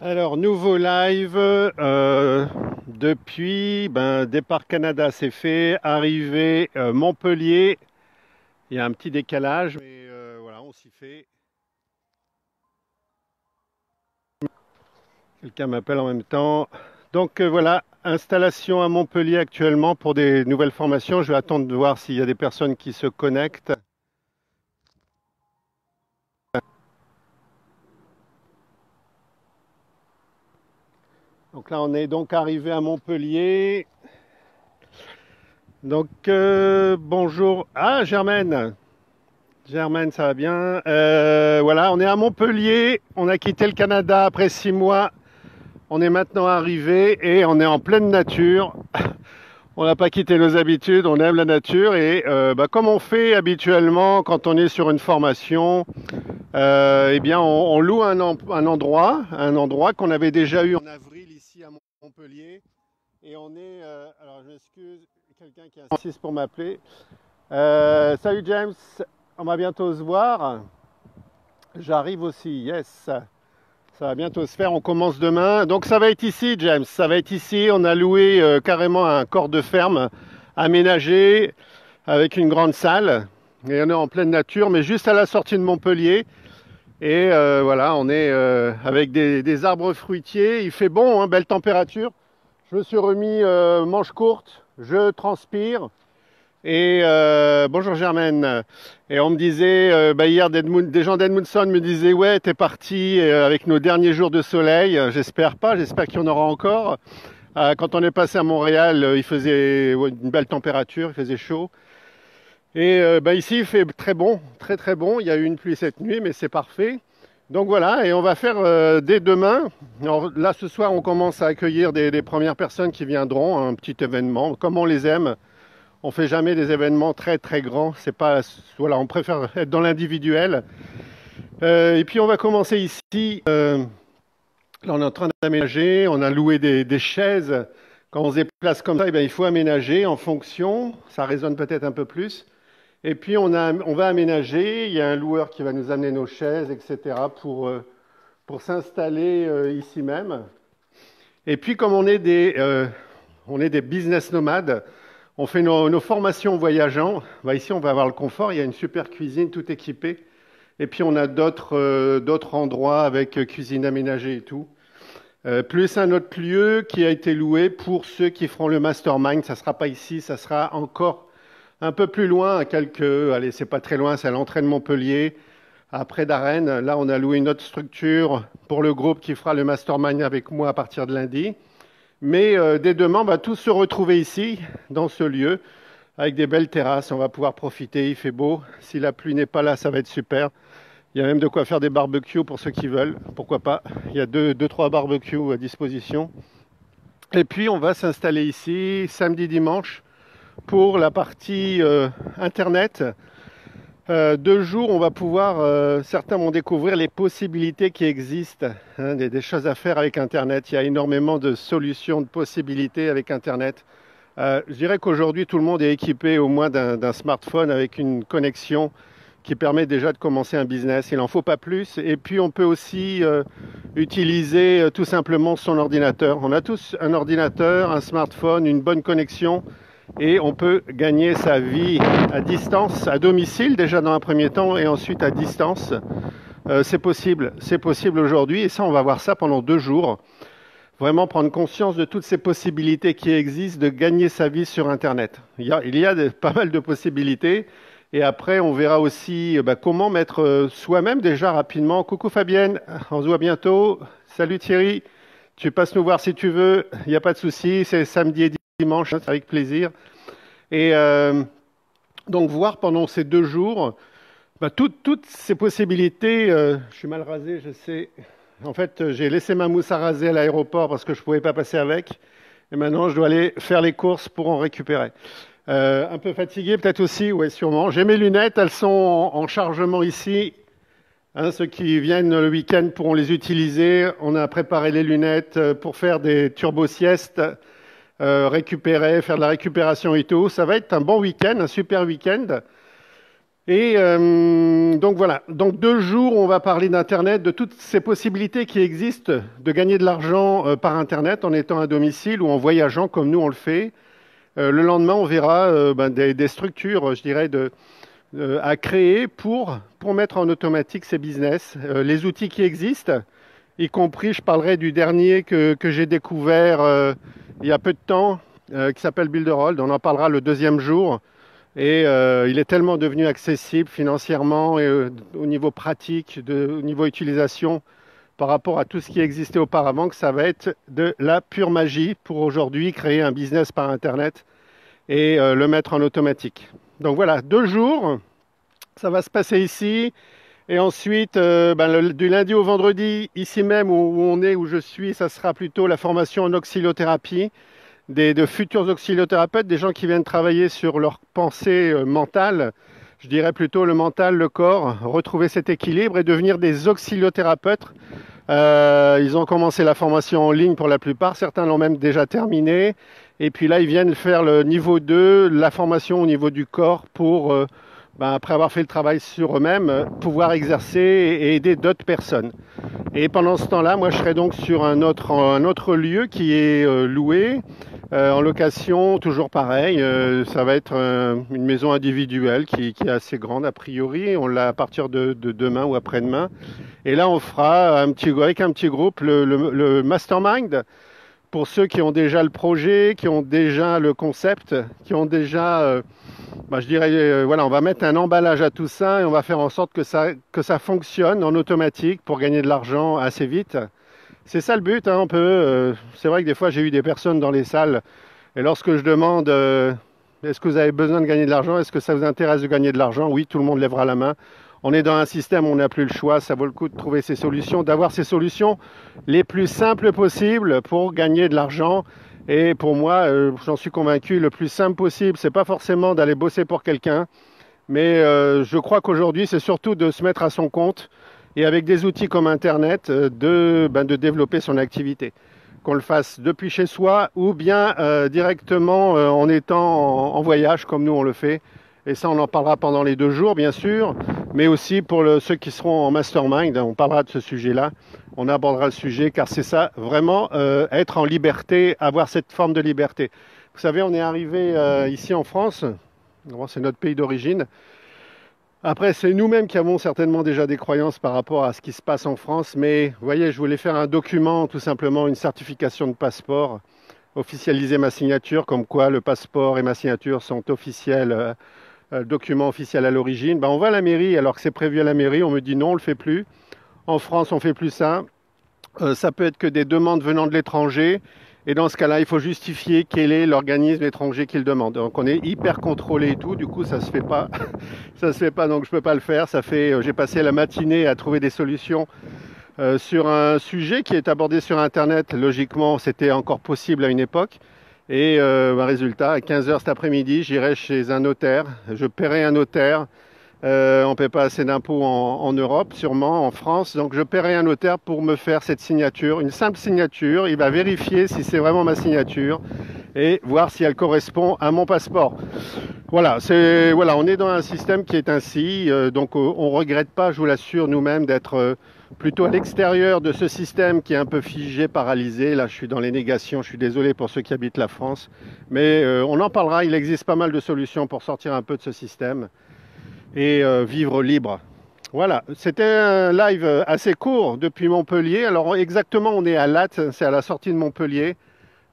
Alors, nouveau live euh, depuis ben, départ Canada, c'est fait. Arrivée euh, Montpellier, il y a un petit décalage, mais euh, voilà, on s'y fait. Quelqu'un m'appelle en même temps. Donc voilà, installation à Montpellier actuellement pour des nouvelles formations. Je vais attendre de voir s'il y a des personnes qui se connectent. Donc là, on est donc arrivé à Montpellier. Donc euh, bonjour. Ah, Germaine. Germaine, ça va bien. Euh, voilà, on est à Montpellier. On a quitté le Canada après six mois. On est maintenant arrivé et on est en pleine nature. On n'a pas quitté nos habitudes, on aime la nature et euh, bah, comme on fait habituellement quand on est sur une formation, eh bien on, loue endroit, un endroit qu'on avait déjà eu en avril et on est, euh, alors je m'excuse, quelqu'un qui insiste pour m'appeler. Euh, salut James, on va bientôt se voir. J'arrive aussi, yes. Ça va bientôt se faire, on commence demain. Donc ça va être ici, James, ça va être ici. On a loué euh, carrément un corps de ferme aménagé avec une grande salle. Et on est en pleine nature, mais juste à la sortie de Montpellier. Et voilà, on est avec des, des arbres fruitiers. Il fait bon, hein, belle température. Je me suis remis euh, manche courte, je transpire. Et euh, bonjour Germaine. Et on me disait, euh, bah, hier, des gens d'Edmundson me disaient, ouais, t'es parti avec nos derniers jours de soleil. J'espère pas, j'espère qu'il y en aura encore. Quand on est passé à Montréal, il faisait une belle température, il faisait chaud. Et bah, ici, il fait très bon, très très bon. Il y a eu une pluie cette nuit, mais c'est parfait. Donc voilà, et on va faire euh, dès demain. Alors là, ce soir, on commence à accueillir des, premières personnes qui viendront, un petit événement, comme on les aime. On fait jamais des événements très très grands. C'est pas voilà, on préfère être dans l'individuel. Euh, et puis on va commencer ici. euh, là, on est en train d'aménager. On a loué des, des chaises. Quand on se déplace comme ça, eh il faut aménager en fonction. Ça résonne peut-être un peu plus. Et puis on, va aménager. Il y a un loueur qui va nous amener nos chaises, etc. pour euh, pour s'installer euh, ici même. Et puis comme on est des euh, on est des business nomades. On fait nos, formations voyageant. Bah, ici, on va avoir le confort. Il y a une super cuisine, tout équipé. Et puis, on a d'autres euh, endroits avec cuisine aménagée et tout. Plus un autre lieu qui a été loué pour ceux qui feront le mastermind. Ça sera pas ici, ça sera encore un peu plus loin, à quelques. Allez, c'est pas très loin, c'est à l'entrée de Montpellier, après d'Arène. Là, on a loué une autre structure pour le groupe qui fera le mastermind avec moi à partir de lundi. Mais euh, dès demain, on va tous se retrouver ici, dans ce lieu, avec des belles terrasses. On va pouvoir profiter, il fait beau. Si la pluie n'est pas là, ça va être super. Il y a même de quoi faire des barbecues pour ceux qui veulent. Pourquoi pas? Il y a deux, deux trois barbecues à disposition. Et puis, on va s'installer ici, samedi, dimanche, pour la partie euh, Internet. Euh, deux jours, on va pouvoir, euh, certains vont découvrir les possibilités qui existent, hein, des, des choses à faire avec Internet. Il y a énormément de solutions, de possibilités avec Internet. Je dirais qu'aujourd'hui, tout le monde est équipé au moins d'un smartphone avec une connexion qui permet déjà de commencer un business. Il n'en faut pas plus. Et puis, on peut aussi utiliser tout simplement son ordinateur. On a tous un ordinateur, un smartphone, une bonne connexion et on peut gagner sa vie à distance, à domicile déjà dans un premier temps et ensuite à distance. Euh, c'est possible, c'est possible aujourd'hui et ça on va voir ça pendant deux jours. Vraiment prendre conscience de toutes ces possibilités qui existent de gagner sa vie sur Internet. Il y a, pas mal de possibilités et après on verra aussi euh, bah, comment mettre euh, soi-même déjà rapidement. Coucou Fabienne, on se voit bientôt. Salut Thierry, tu passes nous voir si tu veux, il n'y a pas de souci, c'est samedi et dimanche, hein, avec plaisir. Et euh, donc voir pendant ces deux jours bah, toutes, ces possibilités. euh, je suis mal rasé, je sais. En fait, j'ai laissé ma mousse à raser à l'aéroport parce que je ne pouvais pas passer avec. Et maintenant, je dois aller faire les courses pour en récupérer. Euh, un peu fatigué peut-être aussi, oui, sûrement. J'ai mes lunettes, elles sont en, en chargement ici. Hein, ceux qui viennent le week-end pourront les utiliser. On a préparé les lunettes pour faire des turbo-siestes, euh, récupérer, faire de la récupération et tout. Ça va être un bon week-end, un super week-end. Et euh, donc voilà, donc deux jours, on va parler d'Internet, de toutes ces possibilités qui existent de gagner de l'argent euh, par Internet en étant à domicile ou en voyageant comme nous on le fait. Le lendemain, on verra ben, des, structures, je dirais, à créer pour, pour mettre en automatique ces business. les outils qui existent, y compris, je parlerai du dernier que, que j'ai découvert il y a peu de temps, qui s'appelle Builderhold. On en parlera le deuxième jour. Et euh, il est tellement devenu accessible financièrement et euh, au niveau pratique, au niveau utilisation, par rapport à tout ce qui existait auparavant, que ça va être de la pure magie pour aujourd'hui créer un business par Internet et euh, le mettre en automatique. Donc voilà, deux jours, ça va se passer ici. Et ensuite, ben, du lundi au vendredi, ici même où, on est, où je suis, ça sera plutôt la formation en auxiliothérapie de futurs auxiliothérapeutes, des gens qui viennent travailler sur leur pensée euh, mentale, je dirais plutôt le mental, le corps, retrouver cet équilibre et devenir des auxiliothérapeutes. Euh, ils ont commencé la formation en ligne pour la plupart, certains l'ont même déjà terminé. Et puis là, ils viennent faire le niveau 2, la formation au niveau du corps pour, euh, ben, après avoir fait le travail sur eux-mêmes, pouvoir exercer et aider d'autres personnes. Et pendant ce temps-là, moi, je serai donc sur un autre, un autre lieu qui est loué, euh, en location, toujours pareil, euh, ça va être euh, une maison individuelle qui, est assez grande a priori. On l'a à partir de, demain ou après-demain. Et là, on fera un petit, avec un petit groupe le, mastermind pour ceux qui ont déjà le projet, qui ont déjà le concept, qui ont déjà, bah, je dirais, voilà, on va mettre un emballage à tout ça et on va faire en sorte que ça, que ça fonctionne en automatique pour gagner de l'argent assez vite. C'est ça le but, hein, peu. Euh, c'est vrai que des fois, j'ai eu des personnes dans les salles, et lorsque je demande euh, est-ce que vous avez besoin de gagner de l'argent, est-ce que ça vous intéresse de gagner de l'argent, oui, tout le monde lèvera la main. On est dans un système où on n'a plus le choix, ça vaut le coup de trouver ces solutions, d'avoir ces solutions les plus simples possibles pour gagner de l'argent. Et pour moi, euh, j'en suis convaincu, le plus simple possible, c'est pas forcément d'aller bosser pour quelqu'un, mais je crois qu'aujourd'hui, c'est surtout de se mettre à son compte, et avec des outils comme Internet euh, de, ben, de développer son activité. Qu'on le fasse depuis chez soi ou bien euh, directement euh, en étant en, voyage comme nous on le fait. Et ça, on en parlera pendant les deux jours, bien sûr, mais aussi pour ceux qui seront en mastermind, on parlera de ce sujet-là. On abordera le sujet car c'est ça, vraiment être en liberté, avoir cette forme de liberté. Vous savez, on est arrivé ici en France, c'est notre pays d'origine, après, c'est nous-mêmes qui avons certainement déjà des croyances par rapport à ce qui se passe en France, mais vous voyez, je voulais faire un document, tout simplement une certification de passeport, officialiser ma signature, comme quoi le passeport et ma signature sont officiels, euh, documents officiels à l'origine. Ben, on va à la mairie, alors que c'est prévu à la mairie, on me dit non, on ne le fait plus. En France, on ne fait plus ça. Euh, ça peut être que des demandes venant de l'étranger. Et dans ce cas-là, il faut justifier quel est l'organisme étranger qui le demande. Donc on est hyper contrôlé et tout. Du coup, ça se fait pas. ça se fait pas. Donc je peux pas le faire. Euh, j'ai passé la matinée à trouver des solutions sur un sujet qui est abordé sur Internet. Logiquement, c'était encore possible à une époque. Et euh, bah, résultat, à 15h cet après-midi, j'irai chez un notaire. Je paierai un notaire euh, on ne paie pas assez d'impôts en, Europe, sûrement en France. Donc je paierai un notaire pour me faire cette signature, une simple signature. Il va vérifier si c'est vraiment ma signature et voir si elle correspond à mon passeport. Voilà, c'est voilà, on est dans un système qui est ainsi. Euh, donc euh, on ne regrette pas, je vous l'assure, nous-mêmes d'être plutôt à l'extérieur de ce système qui est un peu figé, paralysé. Là, je suis dans les négations. Je suis désolé pour ceux qui habitent la France, mais on en parlera. Il existe pas mal de solutions pour sortir un peu de ce système et euh, vivre libre. Voilà, c'était un live assez court depuis Montpellier. Alors exactement, on est à Latte, c'est à la sortie de Montpellier.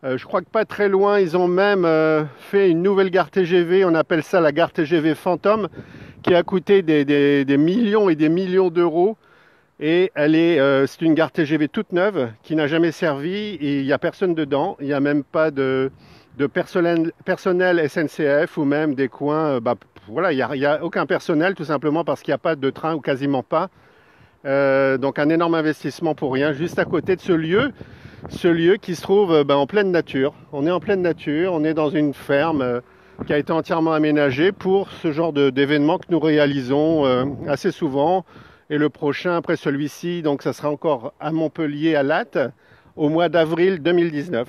Euh, je crois que pas très loin, ils ont même euh, fait une nouvelle gare TGV, on appelle ça la gare TGV Fantôme, qui a coûté des, millions et des millions d'euros. Et elle est, c'est une gare TGV toute neuve qui n'a jamais servi il n'y a personne dedans. Il n'y a même pas de, personnel, SNCF ou même des coins bah, voilà, il n'y a, aucun personnel tout simplement parce qu'il n'y a pas de train ou quasiment pas. Euh, donc un énorme investissement pour rien, juste à côté de ce lieu, ce lieu qui se trouve euh, ben, en pleine nature. On est en pleine nature, on est dans une ferme euh, qui a été entièrement aménagée pour ce genre d'événement que nous réalisons assez souvent. Et le prochain, après celui-ci, donc ça sera encore à Montpellier, à Latte, au mois d'avril 2019.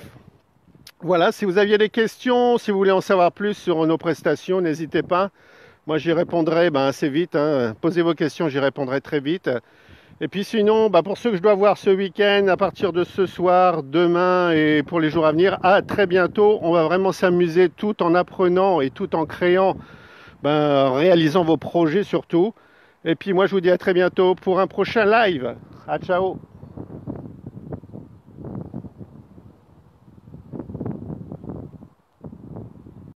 Voilà, si vous aviez des questions, si vous voulez en savoir plus sur nos prestations, n'hésitez pas. Moi, j'y répondrai ben, assez vite. hein. Posez vos questions, j'y répondrai très vite. Et puis sinon, bah, pour ceux que je dois voir ce week-end, à partir de ce soir, demain et pour les jours à venir, à très bientôt. On va vraiment s'amuser tout en apprenant et tout en créant, ben, en réalisant vos projets surtout. Et puis moi, je vous dis à très bientôt pour un prochain live. À ciao